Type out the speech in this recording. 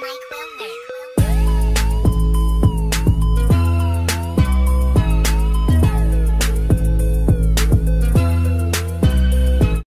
Mike